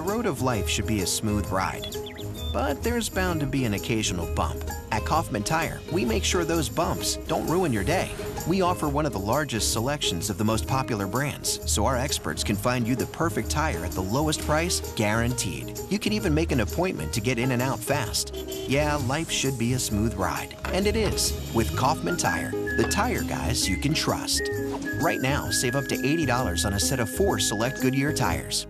The road of life should be a smooth ride. But there's bound to be an occasional bump. At Kauffman Tire, we make sure those bumps don't ruin your day. We offer one of the largest selections of the most popular brands, so our experts can find you the perfect tire at the lowest price, guaranteed. You can even make an appointment to get in and out fast. Yeah, life should be a smooth ride. And it is, with Kauffman Tire, the tire guys you can trust. Right now, save up to $80 on a set of four select Goodyear tires.